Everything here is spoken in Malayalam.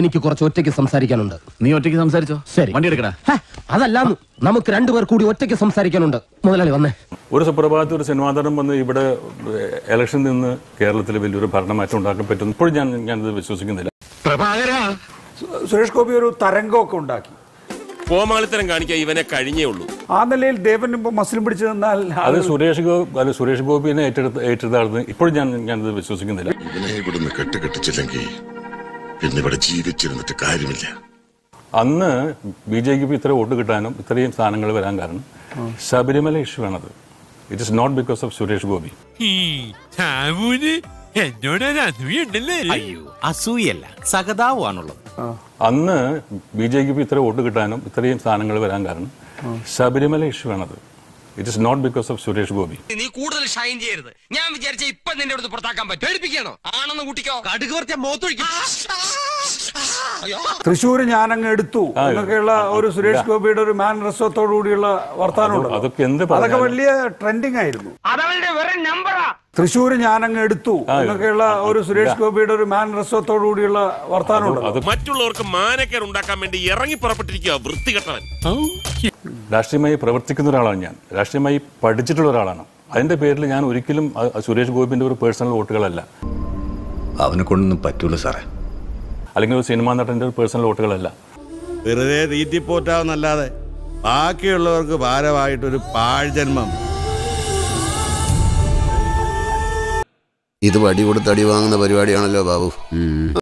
എനിക്ക് കുറച്ച് ഒറ്റയ്ക്ക് സംസാരിക്കാനുണ്ട്. നീ ഒറ്റയ്ക്ക് സംസാരിച്ചോ? ശരി. വണ്ടി എടുക്കടാ. അതല്ല നമുക്ക് രണ്ടുപേർ കൂടി ഒറ്റയ്ക്ക് സംസാരിക്കാനുണ്ട്. മുതലാളി വന്നേ. ഒരു സുപ്രഭാതത്തിൽ ഒരു സിനിമാ താരം വന്ന് ഇവിടെ ഇലക്ഷൻ നിന്ന് കേരളത്തിൽ വലിയൊരു ഭരണമാറ്റം ഉണ്ടാക്കാൻ പറ്റും ഇപ്പോഴും ഞാൻ ഞാനിത് വിശ്വസിക്കുന്നില്ല. സുരേഷ് ഗോപി ഒരു തരംഗമൊക്കെ ഉണ്ടാക്കി. കോമാളിത്തരം കാണിക്കാൻ ഇവനെ കഴിഞ്ഞേ ഉള്ളൂ. ആ നിലയിൽ ദേവൻ ഇപ്പൊ മസിലും പിടിച്ചു തന്നാൽ അത് സുരേഷ് ഗോപി അത് സുരേഷ് ഗോപിനെ ഏറ്റെടുത്ത് ഏറ്റെടുത്താണെന്ന് ഇപ്പോഴും ഞാൻ ഞാനിത് വിശ്വസിക്കുന്നില്ല. ഇവനെ ഇവിടുന്ന് കെട്ടുകെട്ടിച്ചില്ലെങ്കിൽ പിന്നെ ഇവിടെ ജീവിച്ചിരുന്നിട്ട് കാര്യമില്ല. അന്ന് ബി ജെ പിക്ക് ഇത്ര വോട്ട് കിട്ടാനും ഇത്രയും സ്ഥാനങ്ങൾ വരാൻ കാരണം ശബരിമല ഇഷ്യൂ ആണത്. It is not because of Suresh Gopi അയ്യോ അസൂയല്ല സഹതാവാണുള്ളത് അന്ന് ബി ജെ പിക്ക് ഇത്ര വോട്ട് കിട്ടാനും ഇത്രയും സ്ഥാനങ്ങൾ വരാൻ കാരണം ശബരിമല ഇഷ്യൂ ആണത്. It is not because of Suresh Gopi നീ കൂടുതൽ ഷൈൻ ചെയ്യരുത്. ഞാൻ വിചാരിച്ച ഇപ്പൊ നിന്റെ അടുത്ത് പുറത്താക്കാൻ പറ്റും. പേടിപ്പിക്കണോ ആണെന്ന് കൂട്ടിക്കോ. കടുക് കുറച്ച മോത്തൊഴിക്കും തൃശ്ശൂർ ഞാനങ്ങ് എടുത്തു. എന്നൊക്കെയുള്ള ഒരു സുരേഷ് ഗോപിയുടെ ഒരു മാനരസത്തോടു കൂടിയുള്ള വർത്താനമുണ്ട് അതൊക്കെ വലിയ ട്രെൻഡിങ് ആയിരുന്നു. തൃശ്ശൂർ ഞാനങ്ങ് എടുത്തു. എന്നൊക്കെയുള്ള ഒരു സുരേഷ് ഗോപിയുടെ ഒരു മാനരസത്തോടു കൂടിയുള്ള വർത്താനമുണ്ട് അത് മറ്റുള്ളവർക്ക് മാനക്കേട് ഉണ്ടാക്കാൻ വേണ്ടി ഇറങ്ങി പുറപ്പെട്ടിരിക്കുക വൃത്തികെട്ടവൻ. രാഷ്ട്രീയമായി പ്രവർത്തിക്കുന്ന ഒരാളാണ് ഞാൻ. രാഷ്ട്രീയമായി പഠിച്ചിട്ടുള്ള ഒരാളാണ്. അതിന്റെ പേരിൽ ഞാൻ ഒരിക്കലും സുരേഷ് ഗോപിന്റെ ഒരു പേഴ്സണൽ വോട്ടുകളല്ല. അവനെ കൊണ്ടൊന്നും പറ്റൂല സാറേ. അല്ലെങ്കിൽ ഒരു സിനിമാ നടന്റെ ഒരു പേഴ്സണൽ വോട്ടുകളല്ല. വെറുതെ തീറ്റിപ്പോറ്റാവുന്നല്ലാതെ ബാക്കിയുള്ളവർക്ക് ഭാരമായിട്ടൊരു പാഴ്ജന്മം. ഇത് വടി കൊടുത്ത് അടി വാങ്ങുന്ന പരിപാടിയാണല്ലോ ബാബു.